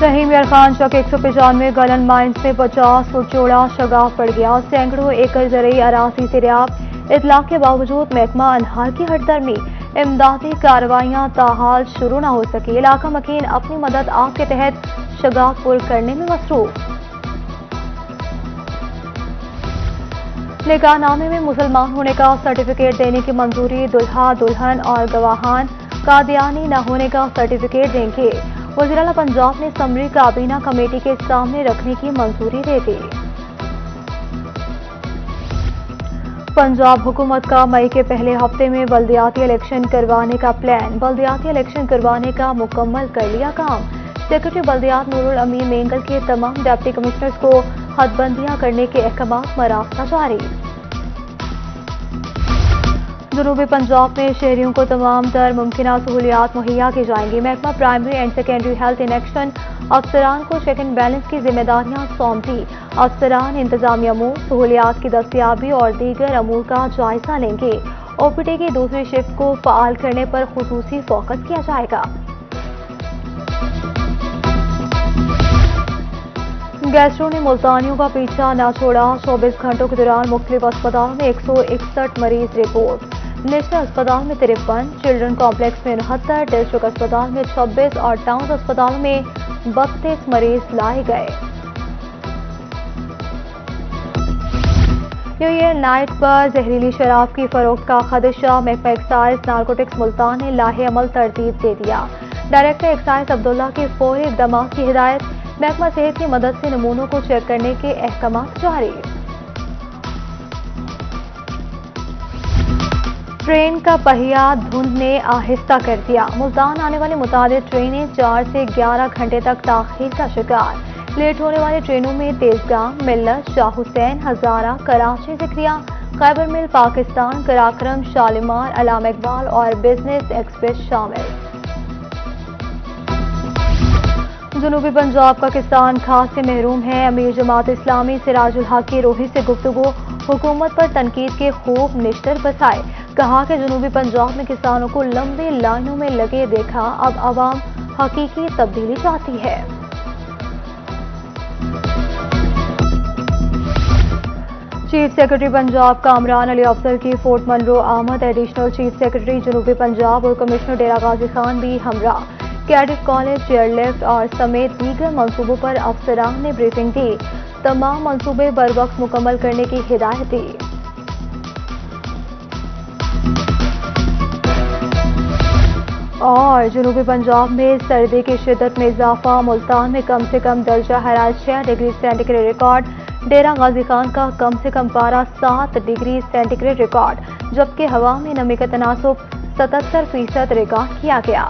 रहीम यार खान चौक एक सौ पचानवे गलन माइंस में पचास फुट चौड़ा शगाफ पड़ गया। सैकड़ों एकड़ ज़रिए अरासी से रियाब इतला के बावजूद महकमा अनहार की हटदर्मी इमदादी कार्रवाइयाँ ताहाल शुरू न हो सकी। इलाका मकीन अपनी मदद आप के तहत शगाफ पुर करने में मसरूफ। निकाहनामे में मुसलमान होने का सर्टिफिकेट देने की मंजूरी, दुल्हा, दुल्हन और गवाहान कादियानी न होने का सर्टिफिकेट देंगे। वजीराला पंजाब ने समरी काबीना कमेटी के सामने रखने की मंजूरी दे दी। पंजाब हुकूमत का मई के पहले हफ़्ते में बल्दियाती इलेक्शन करवाने का प्लान। बल्दियाती इलेक्शन करवाने का मुकम्मल कर लिया काम। सेक्रेटरी बल्दियात नूरुल अमीन मेंगल के तमाम डिप्टी कमिश्नर्स को हदबंदियाँ करने के अहकाम मरास्ता जारी। जनूबी पंजाब में शहरियों को तमाम तर मुमकिन सहूलियात मुहैया की जाएँगी। महकमा primary and secondary health in action अफसरान को चेक एंड बैलेंस की जिम्मेदारियाँ सौंपी। अफसरान इंतजामी अमूर, सहूलियात की दस्तियाबी और दीगर अमूर का जायजा लेंगे। ओपीडी की दूसरी शिफ्ट को फाल करने पर खसूसी फोकस किया जाएगा। गैस्ट्रो ने मुल्तानियों का पीछा न छोड़ा 24 घंटों के दौरान मुख्तलिफ़ अस्पतालों में एक सौ इकसठ मरीज़ रिपोर्ट। नेशनल अस्पताल में तिरपन, चिल्ड्रन कॉम्प्लेक्स में उनहत्तर, डिस्ट्रिक्ट अस्पताल में 26 और टाउन अस्पताल में बत्तीस मरीज़ लाए गए। न्यू ईयर नाइट पर जहरीली शराब की फरोख्त का खदशा महकमा एक्साइज नारकोटिक्स मुल्तान ने लाहे अमल तरतीब दे दिया। डायरेक्टर एक्साइज अब्दुल्ला के फौरी इकदाम की हिदायत, महकमा सेहत की मदद से नमूनों को चेक करने के अहकाम जारी। ट्रेन का पहिया धुंध ने आहिस्ता कर दिया। मुल्तान आने वाली मुताद ट्रेनें चार से ग्यारह घंटे तक ताखिर का शिकार। लेट होने वाली ट्रेनों में तेजगाम मिल्लत, शाह हुसैन, हजारा, कराची जिक्रिया खैबर मिल, पाकिस्तान, कराक्रम, शालीमार, अलाम इकबाल और बिज़नेस एक्सप्रेस शामिल। जनूबी पंजाब का किसान खास से महरूम है। अमीर जमात इस्लामी सिराजुल हक की रोही से गुफ्तगु। हुकूमत पर तनकीद के खूब निश्तर बसाए। कहा कि जनूबी पंजाब में किसानों को लंबी लाइनों में लगे देखा अब आवाम हकीकी तब्दीली चाहती है। चीफ सेक्रेटरी पंजाब कामरान अली अफसर की Fort Munro Ahmad additional chief secretary जनूबी पंजाब और कमिश्नर डेरा गाजी खान भी हमरा। कैडेट कॉलेज चेयरलिफ्ट और समेत दीगर मनसूबों पर अफसरान ने ब्रीफिंग दी। तमाम मनसूबे बर वक्त मुकम्मल करने की हिदायत दी। और जनूबी पंजाब में सर्दी की शिदत में इजाफा, मुल्तान में कम से कम दर्जा हरारत छह degree centigrade record. Dera Ghazi Khan का कम से कम पारा सात डिग्री सेंटीग्रेड रिकॉर्ड, जबकि हवा में नमी का तनासब सतहत्तर फ़ीसद रिकॉर्ड किया गया।